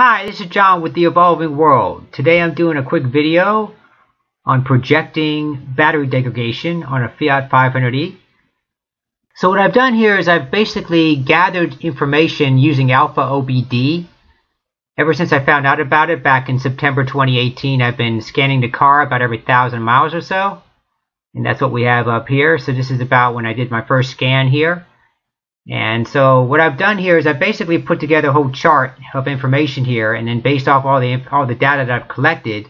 Hi, this is John with The Evolving World. Today I'm doing a quick video on projecting battery degradation on a Fiat 500e. So what I've done here is I've basically gathered information using AlfaOBD. Ever since I found out about it back in September 2018, I've been scanning the car about every thousand miles or so. And that's what we have up here. So this is about when I did my first scan here. And so what I've done here is I've basically put together a whole chart of information here, and then based off all the all the data that I've collected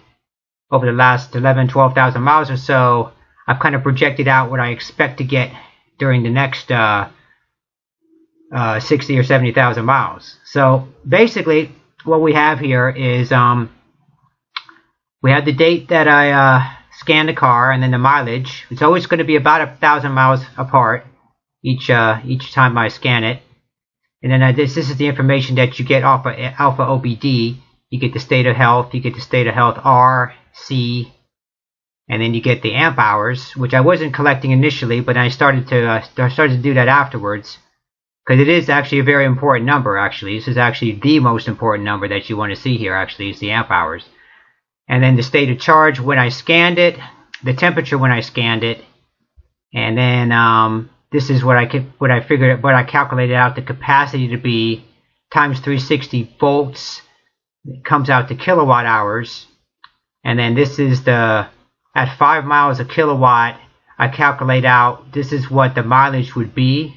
over the last 11, 12,000 miles or so, I've kind of projected out what I expect to get during the next uh, uh, 60 or 70,000 miles. So basically, what we have here is um, we have the date that I uh, scanned the car, and then the mileage. It's always going to be about a thousand miles apart each uh, each time I scan it. And then uh, this this is the information that you get off of AlfaOBD. You get the state of health, you get the state of health R, C, and then you get the amp hours, which I wasn't collecting initially, but I started to uh, started to do that afterwards because it is actually a very important number. Actually, this is actually the most important number that you want to see here. Actually, is the amp hours, and then the state of charge when I scanned it, the temperature when I scanned it, and then um, this is what I what I figured, what I calculated out the capacity to be times 360 volts. It comes out to kilowatt hours. And then this is the, at 5 miles a kilowatt, I calculate out this is what the mileage would be.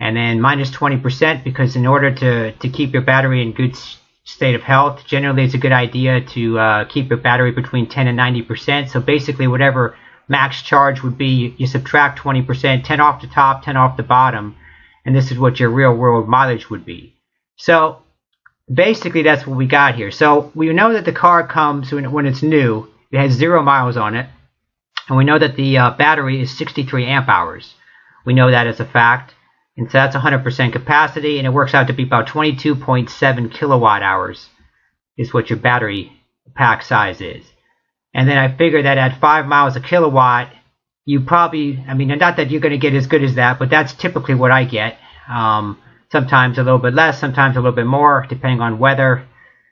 And then minus 20% because in order to, to keep your battery in good state of health, generally it's a good idea to uh, keep your battery between 10 and 90%. So basically whatever max charge would be you subtract 20%, 10 off the top, 10 off the bottom, and this is what your real world mileage would be. So basically that's what we got here. So we know that the car comes when, when it's new, it has zero miles on it, and we know that the uh, battery is 63 amp hours. We know that as a fact, and so that's 100% capacity, and it works out to be about 22.7 kilowatt hours is what your battery pack size is. And then I figure that at 5 miles a kilowatt, you probably, I mean, not that you're going to get as good as that, but that's typically what I get. Um, sometimes a little bit less, sometimes a little bit more, depending on weather,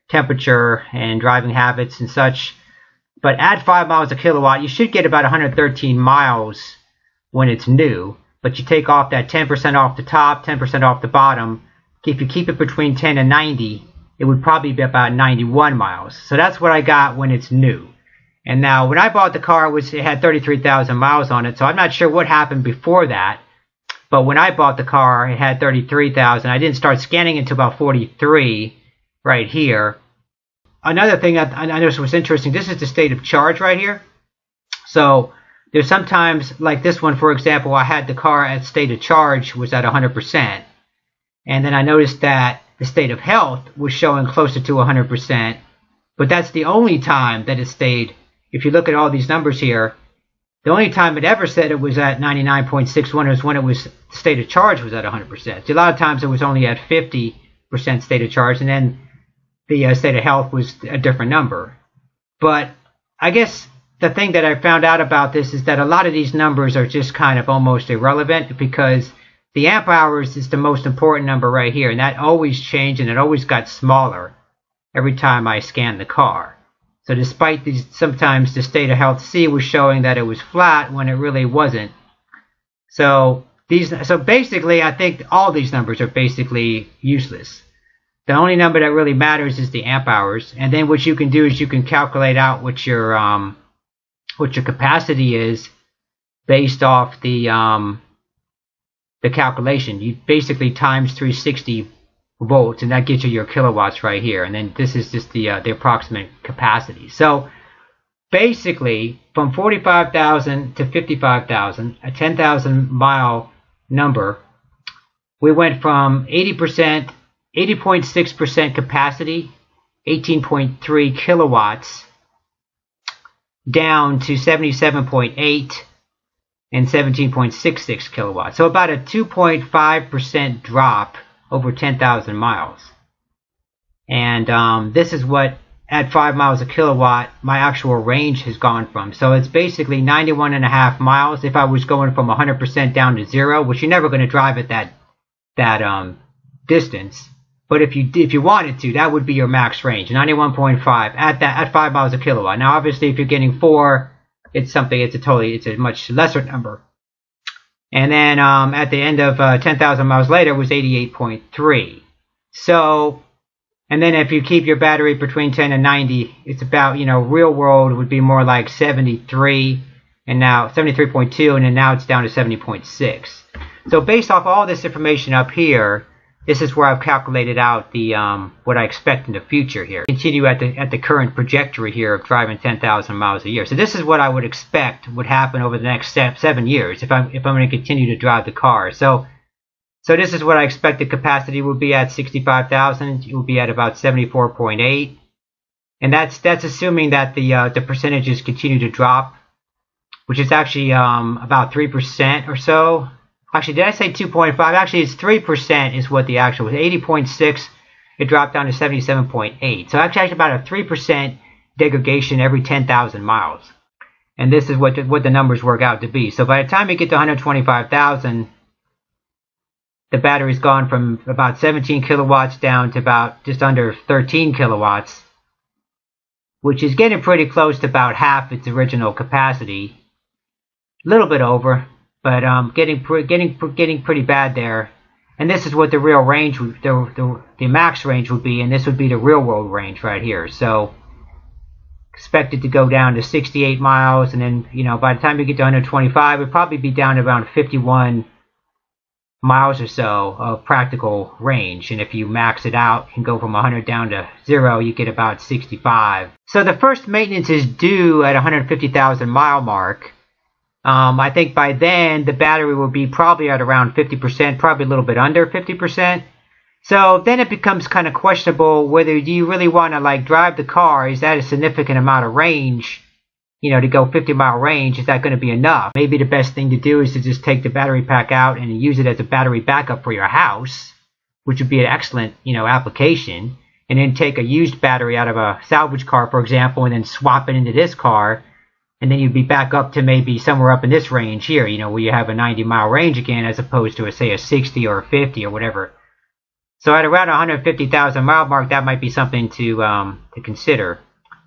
temperature, and driving habits and such. But at 5 miles a kilowatt, you should get about 113 miles when it's new. But you take off that 10% off the top, 10% off the bottom. If you keep it between 10 and 90, it would probably be about 91 miles. So that's what I got when it's new. And now, when I bought the car, it, was, it had 33,000 miles on it, so I'm not sure what happened before that. But when I bought the car, it had 33,000. I didn't start scanning until about 43 right here. Another thing that I noticed was interesting, this is the state of charge right here. So there's sometimes, like this one, for example, I had the car at state of charge was at 100%. And then I noticed that the state of health was showing closer to 100%. But that's the only time that it stayed if you look at all these numbers here, the only time it ever said it was at 99.61 was when it was state of charge was at 100%. A lot of times it was only at 50% state of charge, and then the uh, state of health was a different number. But I guess the thing that I found out about this is that a lot of these numbers are just kind of almost irrelevant because the amp hours is the most important number right here, and that always changed and it always got smaller every time I scanned the car. So despite these, sometimes the state of health C was showing that it was flat when it really wasn't. So these, so basically, I think all these numbers are basically useless. The only number that really matters is the amp hours, and then what you can do is you can calculate out what your um, what your capacity is based off the um, the calculation. You basically times 360 volts, and that gets you your kilowatts right here. And then this is just the uh, the approximate capacity. So basically, from 45,000 to 55,000, a 10,000 mile number, we went from 80%, 80.6% capacity, 18.3 kilowatts, down to 77.8 and 17.66 kilowatts. So about a 2.5% drop over 10,000 miles. And um, this is what, at 5 miles a kilowatt, my actual range has gone from. So it's basically 91 and a half miles if I was going from 100% down to zero, which you're never going to drive at that, that um, distance. But if you if you wanted to, that would be your max range, 91.5 at that at five miles a kilowatt. Now, obviously, if you're getting four, it's something. It's a totally it's a much lesser number. And then um, at the end of uh, 10,000 miles later was 88.3. So, and then if you keep your battery between 10 and 90, it's about you know real world would be more like 73, and now 73.2, and then now it's down to 70.6. So based off all this information up here this is where I've calculated out the um, what I expect in the future here. Continue at the at the current trajectory here of driving 10,000 miles a year. So this is what I would expect would happen over the next seven years if I'm if I'm going to continue to drive the car. So so this is what I expect the capacity will be at 65,000. It will be at about 74.8, and that's that's assuming that the uh, the percentages continue to drop, which is actually um, about three percent or so Actually, did I say 2.5? Actually, it's 3% is what the actual was. 80.6, it dropped down to 77.8. So actually, about a 3% degradation every 10,000 miles. And this is what the, what the numbers work out to be. So by the time you get to 125,000, the battery's gone from about 17 kilowatts down to about just under 13 kilowatts, which is getting pretty close to about half its original capacity. A little bit over, but um, getting getting getting pretty bad there. And this is what the real range, the, the the max range would be, and this would be the real world range right here. So expected to go down to 68 miles, and then you know by the time you get to 125, it'd probably be down to around 51 miles or so of practical range. And if you max it out and go from 100 down to zero, you get about 65. So the first maintenance is due at 150,000 mile mark. Um, I think by then the battery will be probably at around 50%, probably a little bit under 50%. So then it becomes kind of questionable whether do you really want to like drive the car? Is that a significant amount of range? You know, to go 50 mile range, is that going to be enough? Maybe the best thing to do is to just take the battery pack out and use it as a battery backup for your house, which would be an excellent, you know, application. And then take a used battery out of a salvage car, for example, and then swap it into this car and then you'd be back up to maybe somewhere up in this range here, you know, where you have a 90 mile range again, as opposed to a say a 60 or a 50 or whatever. So at around 150,000 mile mark, that might be something to um, to consider.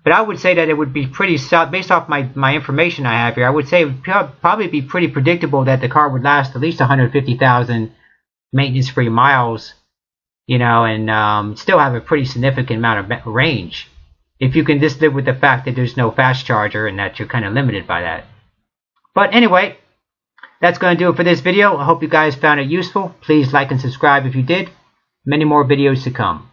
But I would say that it would be pretty based off my my information I have here. I would say it would probably be pretty predictable that the car would last at least 150,000 maintenance-free miles, you know, and um, still have a pretty significant amount of range if you can just live with the fact that there's no fast charger and that you're kind of limited by that. But anyway, that's going to do it for this video. I hope you guys found it useful. Please like and subscribe if you did. Many more videos to come.